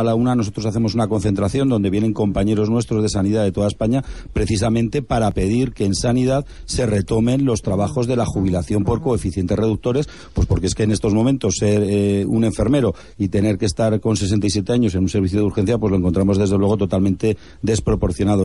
A la una nosotros hacemos una concentración donde vienen compañeros nuestros de sanidad de toda España precisamente para pedir que en sanidad se retomen los trabajos de la jubilación por coeficientes reductores, pues porque es que en estos momentos ser eh, un enfermero y tener que estar con 67 años en un servicio de urgencia, pues lo encontramos desde luego totalmente desproporcionado.